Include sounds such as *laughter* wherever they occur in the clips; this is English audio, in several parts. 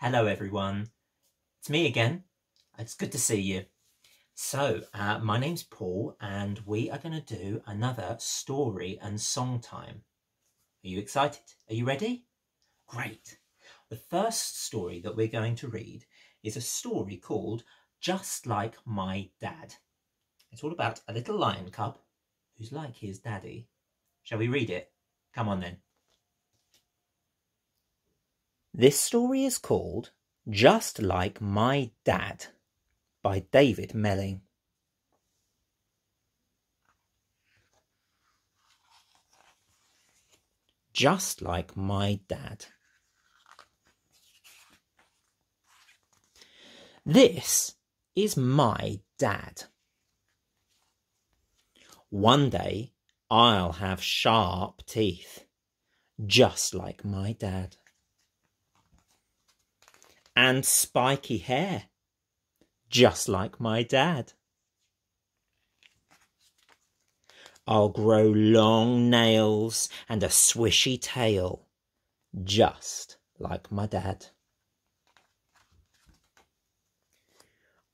Hello everyone. It's me again. It's good to see you. So, uh, my name's Paul and we are going to do another story and song time. Are you excited? Are you ready? Great. The first story that we're going to read is a story called Just Like My Dad. It's all about a little lion cub who's like his daddy. Shall we read it? Come on then. This story is called Just Like My Dad by David Melling. Just like my dad. This is my dad. One day I'll have sharp teeth, just like my dad. And spiky hair, just like my dad. I'll grow long nails and a swishy tail, just like my dad.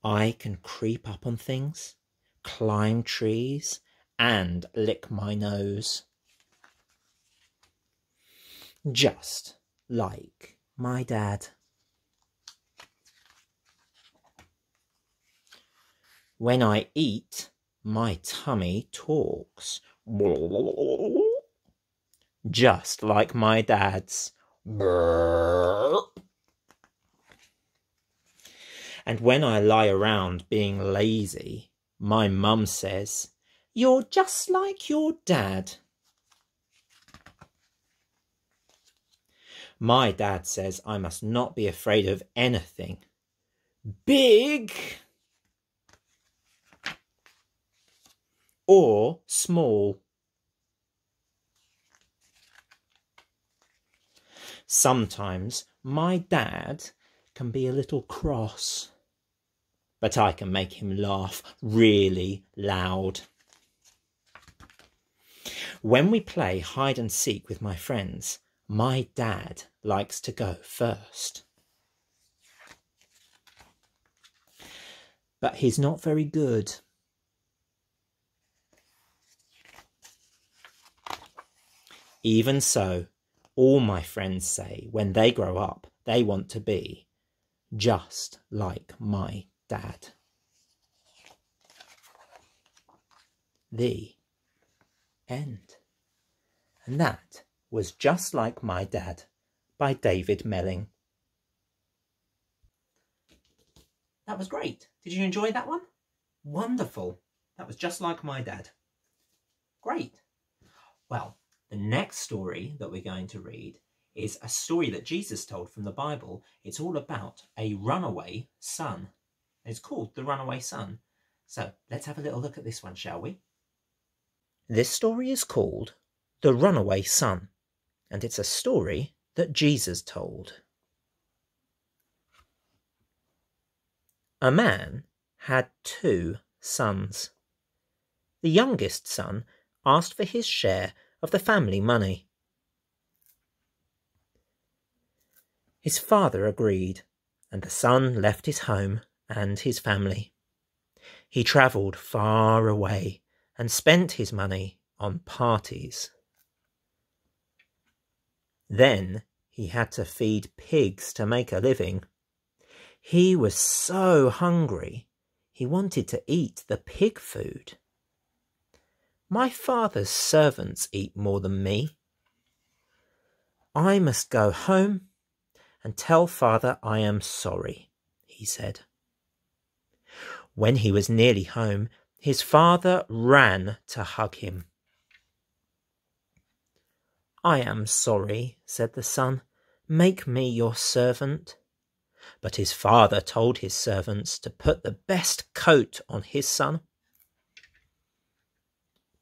I can creep up on things, climb trees, and lick my nose. Just like my dad. When I eat, my tummy talks. Just like my dad's. And when I lie around being lazy, my mum says, You're just like your dad. My dad says I must not be afraid of anything. Big or small. Sometimes my dad can be a little cross, but I can make him laugh really loud. When we play hide and seek with my friends, my dad likes to go first. But he's not very good. Even so, all my friends say when they grow up, they want to be just like my dad. The end. And that was Just Like My Dad by David Melling. That was great. Did you enjoy that one? Wonderful. That was just like my dad. Great. Well, the next story that we're going to read is a story that Jesus told from the Bible. It's all about a runaway son. It's called The Runaway Son. So let's have a little look at this one, shall we? This story is called The Runaway Son, and it's a story that Jesus told. A man had two sons. The youngest son asked for his share of the family money. His father agreed, and the son left his home and his family. He travelled far away and spent his money on parties. Then he had to feed pigs to make a living. He was so hungry, he wanted to eat the pig food. My father's servants eat more than me. I must go home and tell father I am sorry, he said. When he was nearly home, his father ran to hug him. I am sorry, said the son. Make me your servant. But his father told his servants to put the best coat on his son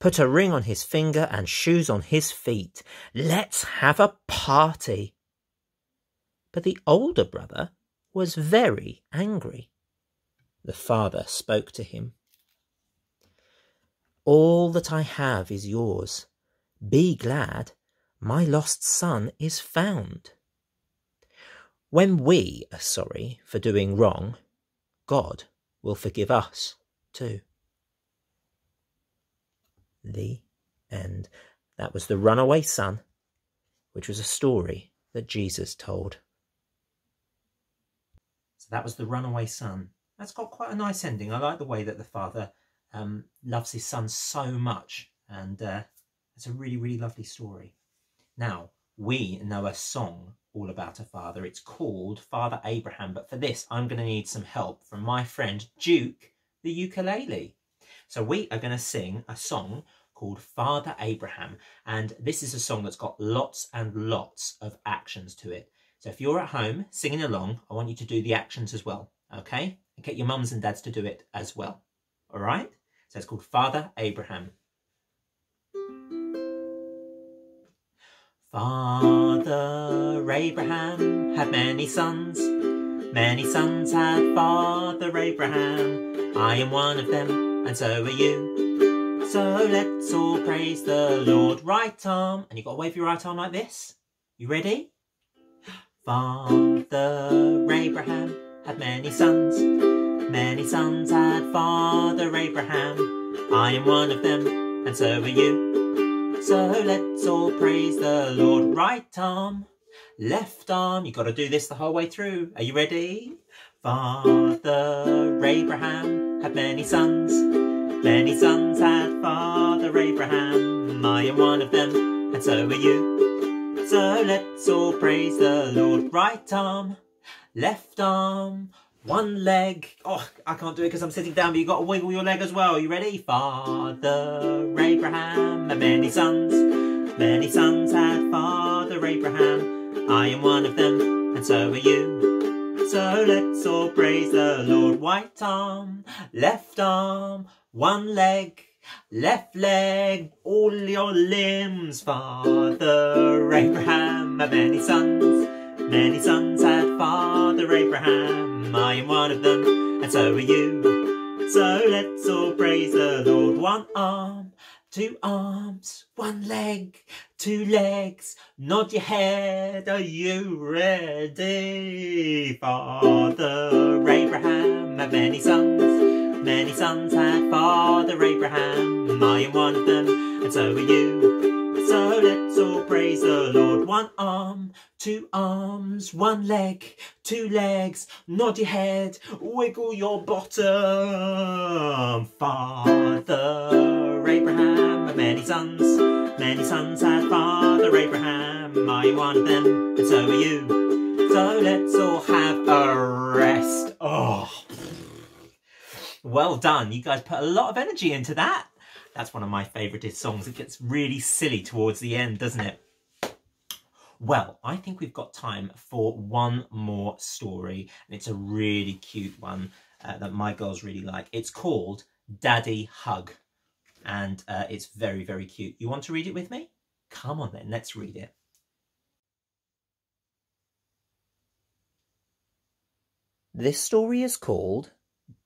Put a ring on his finger and shoes on his feet. Let's have a party. But the older brother was very angry. The father spoke to him. All that I have is yours. Be glad, my lost son is found. When we are sorry for doing wrong, God will forgive us too. The end. That was the runaway son, which was a story that Jesus told. So that was the runaway son. That's got quite a nice ending. I like the way that the father um, loves his son so much, and uh, it's a really, really lovely story. Now, we know a song all about a father. It's called Father Abraham, but for this, I'm going to need some help from my friend Duke, the ukulele. So we are going to sing a song called Father Abraham, and this is a song that's got lots and lots of actions to it. So if you're at home singing along, I want you to do the actions as well, okay? And get your mums and dads to do it as well, all right? So it's called Father Abraham. Father Abraham had many sons. Many sons had Father Abraham. I am one of them, and so are you. So let's all praise the Lord. Right arm, and you've got to wave your right arm like this. You ready? *gasps* Father Abraham had many sons. Many sons had Father Abraham. I am one of them, and so are you. So let's all praise the Lord. Right arm, left arm. You've got to do this the whole way through. Are you ready? Father Abraham had many sons. Many sons had Father Abraham. I am one of them, and so are you. So let's all praise the Lord. Right arm, left arm, one leg. Oh, I can't do it because I'm sitting down, but you've got to wiggle your leg as well. You ready? Father Abraham had many sons. Many sons had Father Abraham. I am one of them, and so are you. So let's all praise the Lord. Right arm, left arm, one leg, left leg, all your limbs. Father Abraham had many sons. Many sons had Father Abraham, I am one of them, and so are you. So let's all praise the Lord. One arm, two arms, one leg, two legs. Nod your head, are you ready? Father Abraham had many sons. Many sons had Father Abraham, I am one of them, and so are you. So let's all praise the Lord. One arm, two arms, one leg, two legs. Nod your head, wiggle your bottom. Father Abraham had many sons. Many sons had Father Abraham. I am one of them, and so are you. So let's all have a rest. Oh. Well done. You guys put a lot of energy into that. That's one of my favourite songs. It gets really silly towards the end, doesn't it? Well, I think we've got time for one more story, and it's a really cute one uh, that my girls really like. It's called Daddy Hug, and uh, it's very, very cute. You want to read it with me? Come on then, let's read it. This story is called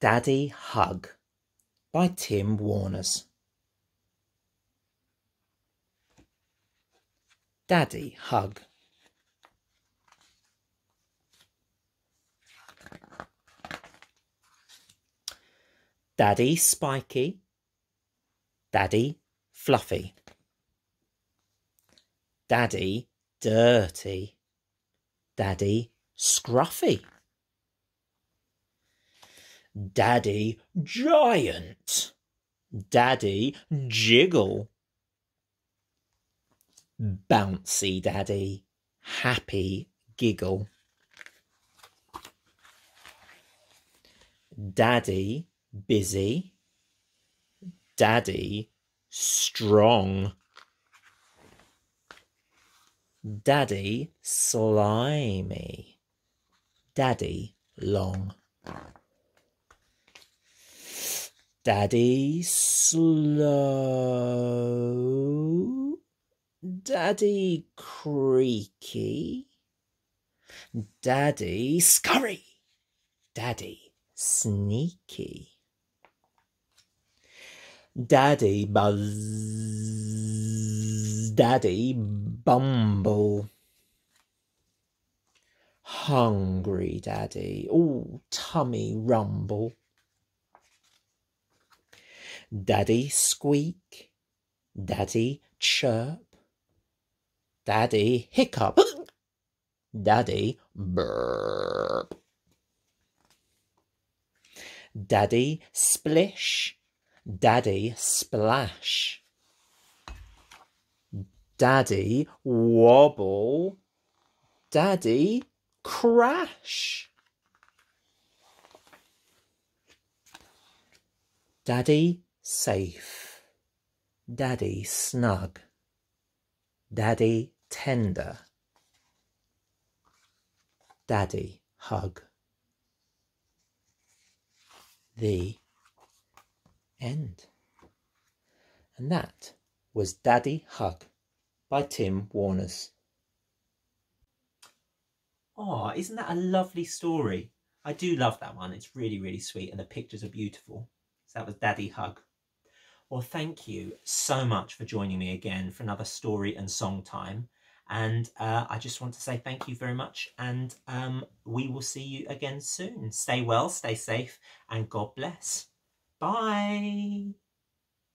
Daddy Hug by Tim Warners. Daddy hug. Daddy spiky. Daddy fluffy. Daddy dirty. Daddy scruffy. Daddy giant. Daddy jiggle bouncy daddy, happy giggle. Daddy busy, daddy strong. Daddy slimy, daddy long. Daddy slow. Daddy Creaky, Daddy Scurry, Daddy Sneaky, Daddy Buzz, Daddy Bumble, hungry daddy, all tummy rumble. Daddy squeak, daddy chirp, daddy hiccup, daddy burp. Daddy splish, daddy splash. Daddy wobble, daddy crash. Daddy safe, daddy snug, daddy tender, daddy hug. The end. And that was Daddy Hug by Tim Warners. Oh, isn't that a lovely story? I do love that one. It's really, really sweet and the pictures are beautiful. So that was Daddy Hug. Well, thank you so much for joining me again for another story and song time. And uh, I just want to say thank you very much. And um, we will see you again soon. Stay well, stay safe, and God bless. Bye.